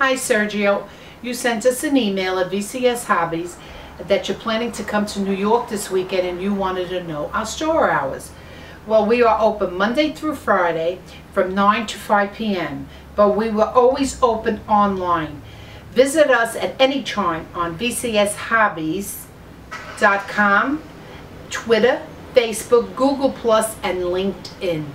Hi Sergio, you sent us an email at VCS Hobbies that you're planning to come to New York this weekend and you wanted to know our store hours. Well, we are open Monday through Friday from 9 to 5 p.m., but we were always open online. Visit us at any time on vcshobbies.com, Twitter, Facebook, Google Plus, and LinkedIn.